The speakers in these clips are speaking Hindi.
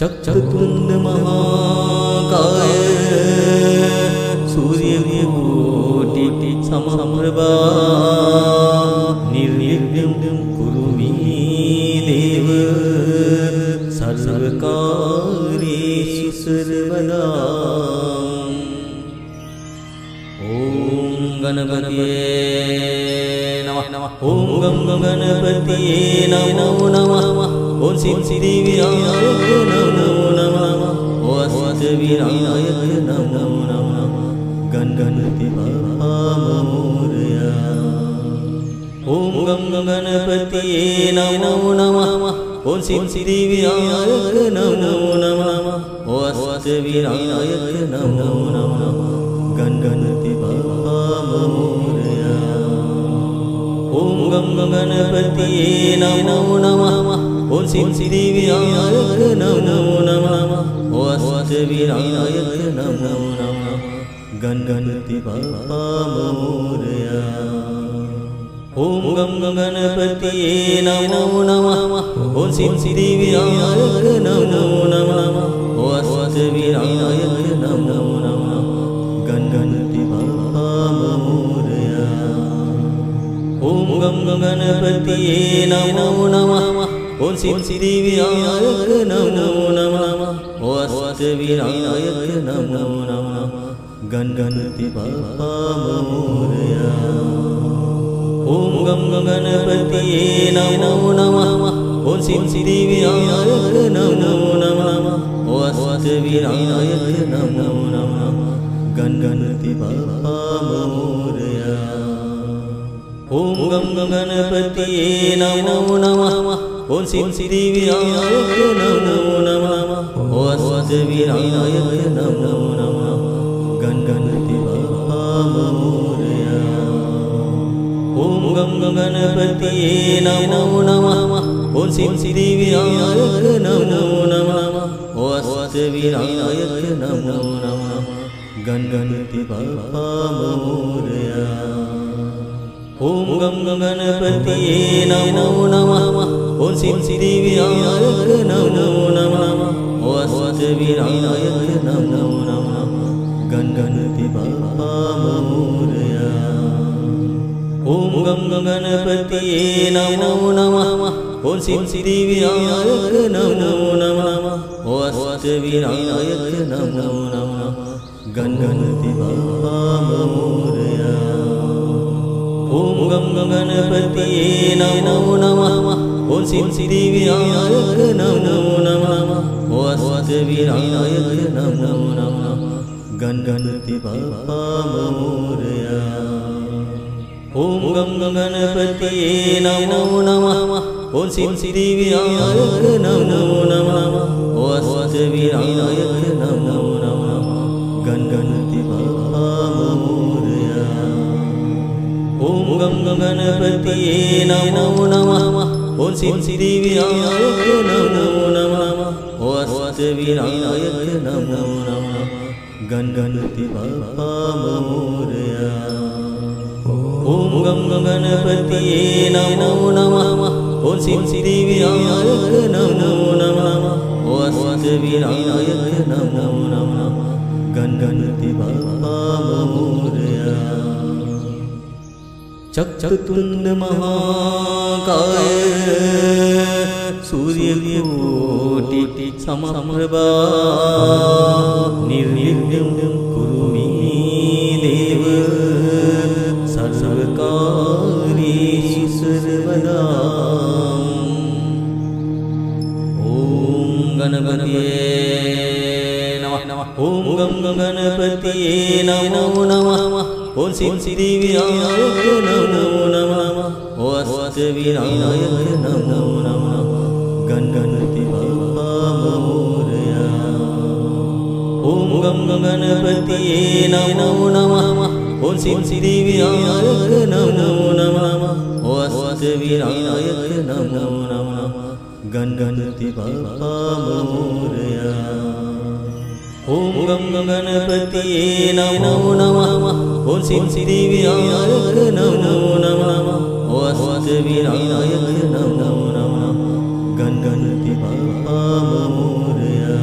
चक्रतुण्ड महाकाय सूर्यकोटि समप्रभा निर्विघ्नं कुरु मे देव। सर्वकार्येषु सर्वदा। ॐ गणपतये नमः नमः। ॐ गं गणपतये नमो नमः ॐ सिद्धिविनायक नमो नमः ॐ अष्टविनायक नमो नमः गण गणपति बाबा मोरया ॐ गं गणपतये नमो नमः ॐ सिद्धिविनायक नमो नमः ॐ अष्टविनायक नमो नमः गण गणपति बाबा मोरया ॐ गं गणपतये नमो नमः। सिद्धिविनायक नमो नमः अष्टविनायक नमो नमः गण गणपति बाबा मोरया ॐ गणपतये नमो नमः ॐ सिद्धिविनायक नमो नमः अष्टविनायक नमो नमः गण गणपति बाबा मोरया ॐ गणपतये नमो नमः। ॐ सिद्धिविनायक नमो नमः ॐ अष्टविनायक नमो नमः गण गणपति बाबा मोरया ॐ गं गणपतये नमो नमः ॐ सिद्धिविनायक नमो नमः ॐ अष्टविनायक नमो नमः गण गणपति बाबा मोरया ॐ गं गणपतये नमो नमः। ॐ सिद्धिविनायक नमो नमः ॐ अष्टविनायक नमो नमः गण गणपति बाबा मोरया ॐ गं गणपतये नमो नमः ॐ सिद्धिविनायक नमो नमः ॐ अष्टविनायक नमो नमः गण गणपति बाबा मोरया ॐ गं गणपतये नमो नमः सिद्धिविनायक नमो नमः ॐ अष्टविनायक नमो नमः गण गणपति बाबा मोरया ॐ गं गणपतये नमो नमः ॐ सिद्धिविनायक नमो नमः अष्टविनायक नमो नमः गण गणपति बाबा मोरया ॐ गं गणपतये नमो नमः ॐ सिद्धिविनायक नमो नमः ॐ अष्टविनायक नमो नमः गण गणपति बाबा मोरया ॐ गं गणपतये नमो नमः ॐ सिद्धिविनायक नमो नमः ॐ अष्टविनायक नमो नमः गण गणपति बाबा मोरया ॐ गं गणपतये नमो सिद्धिविनायक नमो नमः ॐ अष्टविनायक नमो नमः गण गणपति बाबा मोरया ॐ गं गणपतये नमो नमः ॐ सिद्धिविनायक नमो नमः ॐ अष्टविनायक नमो नमः गण गणपति बाबा मोरया चक्रतुण्ड महाकाय सूर्यकोटि समप्रभा निर्विघ्नं कुरु मे देव सर्वकार्येषु सर्वदा। ॐ गणपतये नमः नमः। ॐ गं गणपतये नमो नमः ॐ सिद्धिविनायक नमो नमः ॐ अष्टविनायक नमो नमः गण गणपति बाबा मोरया ॐ गं गणपतये नमो नमः ॐ सिद्धिविनायक नमो नमः ॐ अष्टविनायक नमो नमः गण गणपति बाबा मोरया ॐ गं गणपतये नमो नमः। ॐ सिद्धिविनायक नमो नमः ॐ अष्टविनायक नमो नमः गण गणपति बाबा मोरया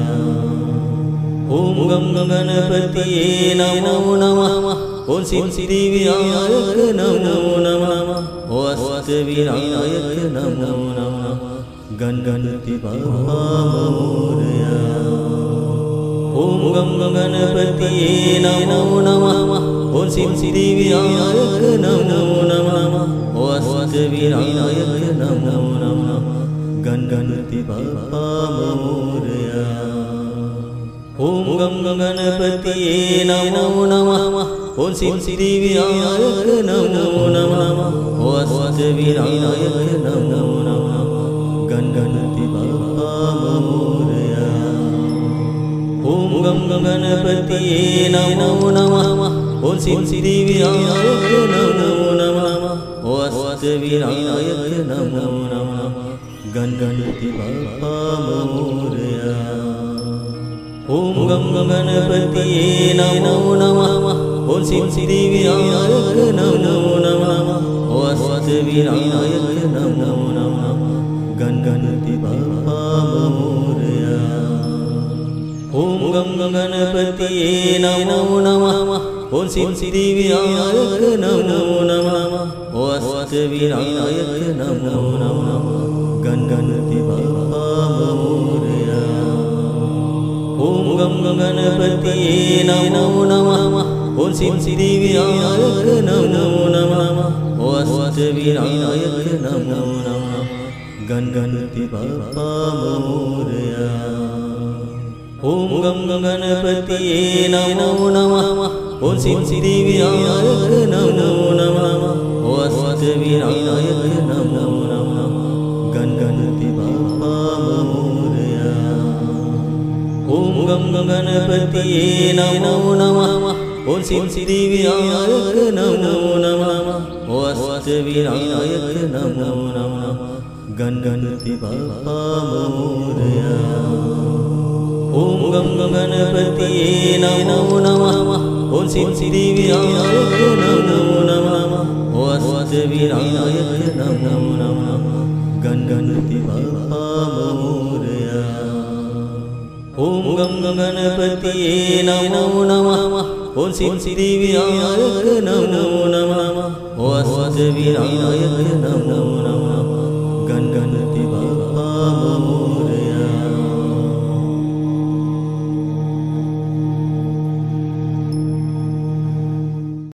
गणपतये नमो नमः ॐ सिद्धिविनायक नमो नमः ॐ अष्टविनायक नमो नमः गण गणपति बाबा मोरया ॐ गं गणपतये नमो नमः। सिद्धिविनायक नमो नमः अष्टविनायक नमो नमः गण गणपति बाबा मोरया ॐ गं गणपतये नमो नमः ॐ सिद्धिविनायक नमो नमः अष्टविनायक नमो नमः गण गणपति बाबा मोरया ॐ गं गणपतये नमो नमः। सिद्धिविनायक नमो नमः ॐ अष्टविनायक नमो नमः गण गणपति बाबा मोरया ॐ गं गणपतये नमो नमः ॐ सिद्धिविनायक नमो नमः ॐ अष्टविनायक नमो नमः गण गणपति बाबा मोरया ॐ गं गणपतये नमो नमः। ॐ सिद्धिविनायक नमो नमः। ॐ अष्टविनायक नमो नमः। गण गणपति बाबा मोरया ॐ गं गणपतये नमो नमः। ॐ सिद्धिविनायक नमो नमः। ॐ अष्टविनायक नमो नमः। गण गणपति बाबा मोरया ॐ गं गणपतये नमो नमः। ॐ सिद्धिविनायक नमो नमः ॐ अष्टविनायक नमो नमः गण गणपति बाबा मोरया ॐ गं गणपतये नमो नमः ॐ सिद्धिविनायक नमो नमः ॐ अष्टविनायक नमो नमः गण गणपति बाबा मोरया ॐ गं गणपतये नमो नमः ॐ सिद्धिविनायक नमो नमः, ॐ अष्टविनायक नमो नमः गण गणपति बाबा मोरया ॐ गं गणपतये नमो नमः, ॐ सिद्धिविनायक नमो नमः ॐ अष्टविनायक नमो।